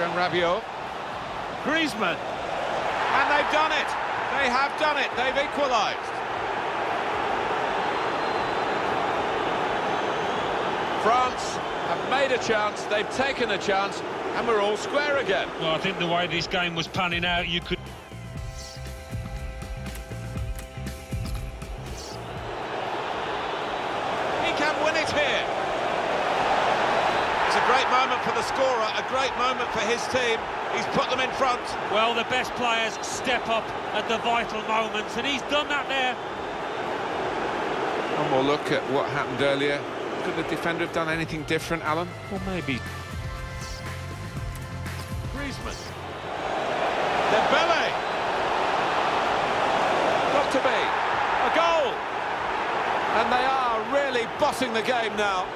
Adrien Rabiot. Griezmann. And they've done it. They have done it. They've equalised. France have made a chance, they've taken a chance, and we're all square again. Well, I think the way this game was panning out, you could... He can win it here. It's a great moment for the scorer, a great moment for his team. He's put them in front. Well, the best players step up at the vital moments, and he's done that there. One more look at what happened earlier. Could the defender have done anything different, Alan? Well, maybe. Griezmann. Dembele. Got to be. A goal. And they are really bossing the game now.